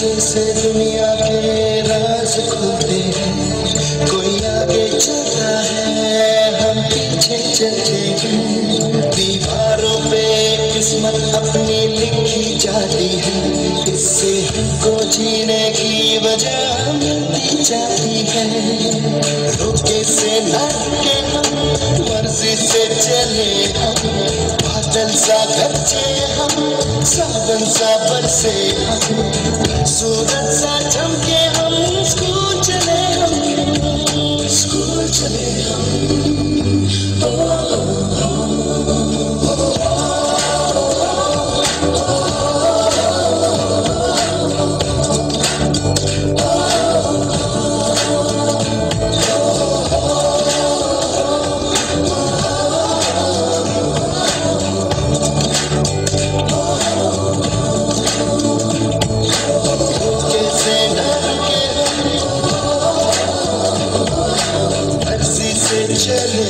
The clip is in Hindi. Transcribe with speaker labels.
Speaker 1: से दुनिया के राज खुलते हैं। कोई आगे चलता है, हम पीछे चलते हैं। दीवारों पे किस्मत अपनी लिखी जाती है। इससे हमको जीने की वजह मिलती जाती है। रोके से रुके हम, मर्ज़ी से चले हम। बादल सा गरजे हम सावन सा बरसे हम। सूरज सा चमके हम से